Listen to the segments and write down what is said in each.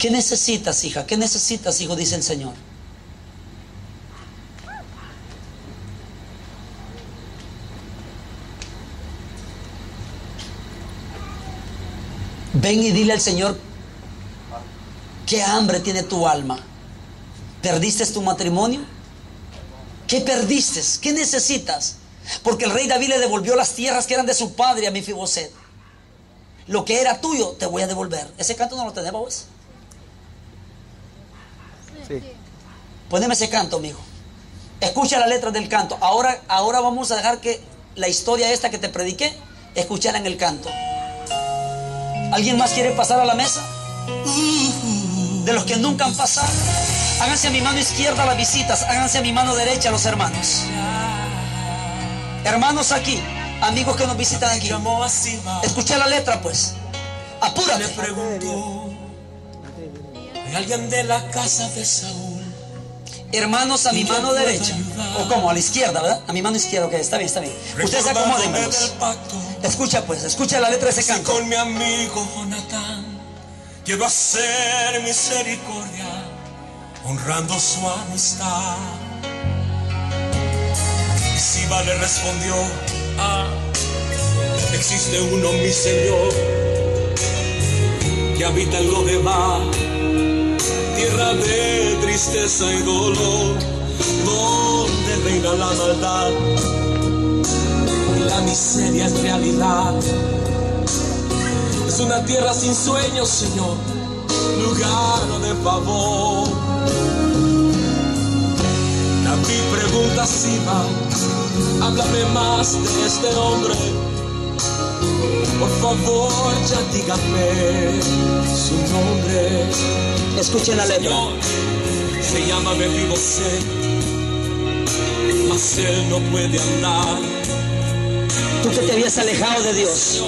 ¿Qué necesitas, hija? ¿Qué necesitas, hijo? Dice el Señor. Ven y dile al Señor qué hambre tiene tu alma. ¿Perdiste tu matrimonio? ¿Qué perdiste? ¿Qué necesitas? Porque el rey David le devolvió las tierras que eran de su padre a Mefiboset. Lo que era tuyo te voy a devolver. Ese canto no lo tenemos. Sí. Poneme ese canto, amigo. Escucha la letra del canto. Ahora, ahora vamos a dejar que la historia esta que te prediqué, escuchar en el canto. ¿Alguien más quiere pasar a la mesa? De los que nunca han pasado. Háganse a mi mano izquierda las visitas, háganse a mi mano derecha los hermanos. Hermanos aquí, amigos que nos visitan aquí. Escuché la letra pues. Apúrate. ¿Hay alguien de la casa de Saúl? Hermanos a mi mano derecha. O como, a la izquierda, ¿verdad? A mi mano izquierda, ok, está bien, está bien. Ustedes se acomoden. Escucha pues, escucha la letra de ese canto. Con mi amigo Jonathan quiero hacer misericordia honrando su amistad. Y Siba le respondió, ah, existe uno, mi Señor, que habita en lo demás, tierra de tristeza y dolor, donde reina la maldad la miseria es realidad. Es una tierra sin sueños, Señor, lugar de favor mi pregunta Siba, háblame más de este hombre. Por favor, ya dígame su nombre. Escuchen la letra. se llama Mefibosé, mas él no puede andar. Tú que te habías alejado de Dios,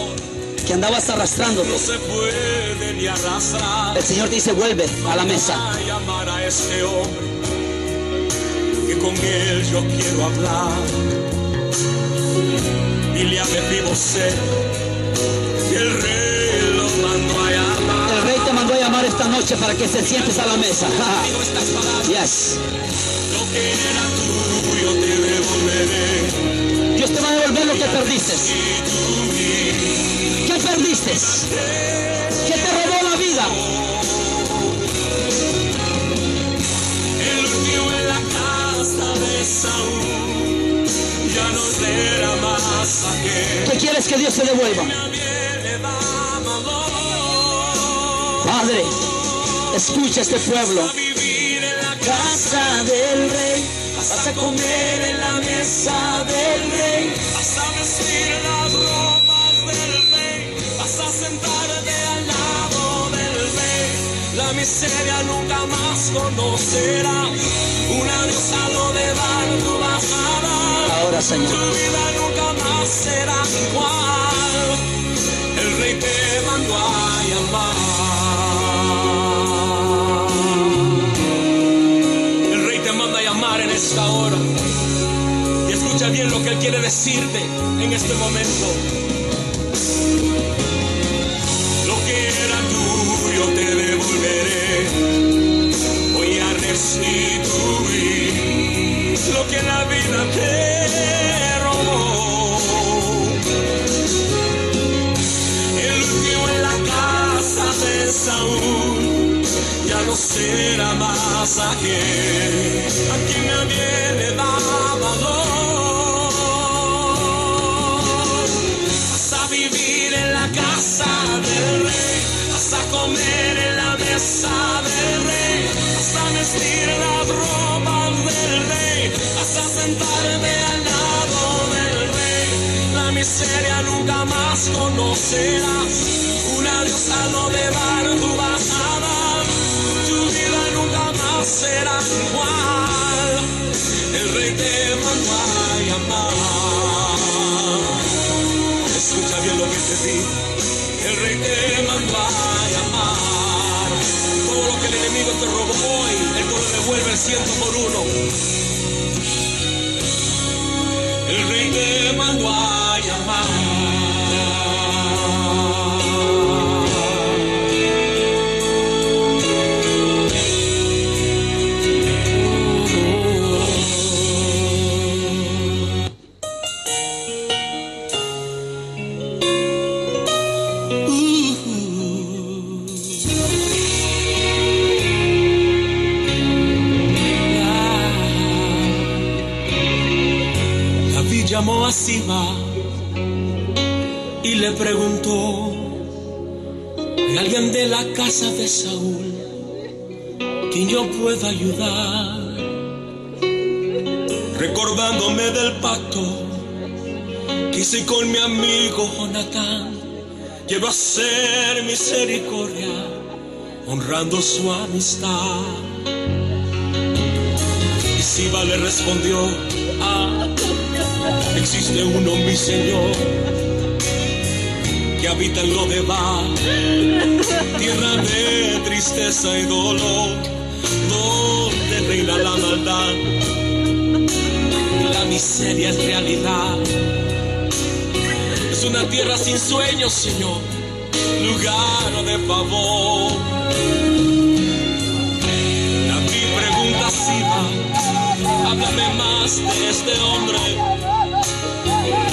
que andabas arrastrándote. No se puede ni arrastrar. El Señor te dice, vuelve a la mesa. Llamar a este hombre con él yo quiero hablar. Dile a Mefibosé el rey lo mandó a llamar. El rey te mandó a llamar esta noche para que se sientes a la mesa. yes. Lo que era tuyo te devolveré. Dios te va a devolver lo que perdiste. ¿Qué perdiste? ¿Qué te robó la vida? ya quieres que Dios te devuelva? Padre, escucha este pueblo. Casa del rey, vas a comer en la mesa del rey, vas a vestir las ropas del rey, vas a sentarte al lado del rey. La miseria nunca más conocerá una diosa Señor. Tu vida nunca más será igual. El rey te mandó a llamar. El rey te manda a llamar en esta hora. Y escucha bien lo que él quiere decirte en este momento. Saúl ya no será más aquel a quien nadie le da valor. Vas a vivir en la casa del rey, vas a comer en la mesa del rey, vas a vestir las nunca más conocerás. Una diosa no le dar tu bajada. Tu vida nunca más será igual. El rey te mandó a llamar. Escucha bien lo que te digo. El rey te mandó a llamar. Todo lo que el enemigo te robó hoy, él te lo devuelve el ciento por uno. el rey te a Siba y le preguntó, ¿hay alguien de la casa de Saúl quien yo pueda ayudar? Recordándome del pacto que hice con mi amigo Jonatán, quiero hacer misericordia honrando su amistad. Y Siba le respondió, ah, existe uno, mi Señor, que habita en lo de tierra de tristeza y dolor, donde reina la maldad la miseria es realidad. Es una tierra sin sueños, Señor, lugar de favor. David pregunta a Siba, háblame más de este hombre.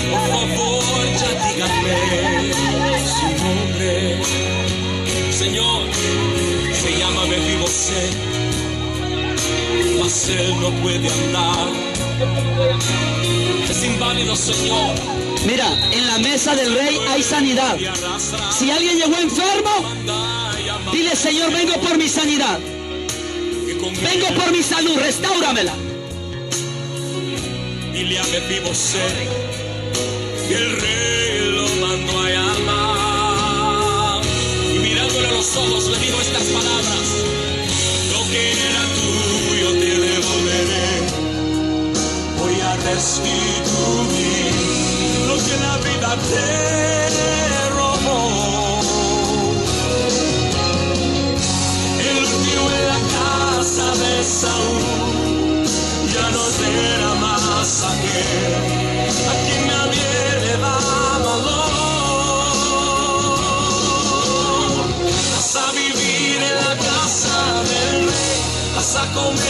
Por favor, ya dígame su nombre. Señor, se llama Mefibosé, mas él no puede andar. Es inválido, Señor. Mira, en la mesa del rey hay sanidad. Si alguien llegó enfermo, dile, Señor, vengo por mi sanidad. Vengo por mi salud, restáuramela. Dile a Mefibosé que el rey lo mandó a llamar. Y mirándole a los ojos le dijo estas palabras: Lo que era tuyo te devolveré. Voy a restituir lo que la vida te vas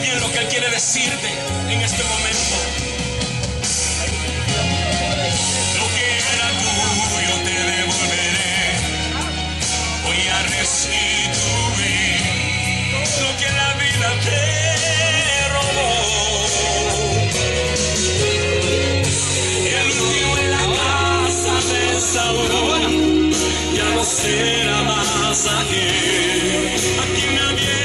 bien lo que él quiere decirte en este momento. Lo que era tuyo te devolveré. Voy a restituir lo que la vida te robó. El último en la casa de Saúl ya no será más aquel a quien nadie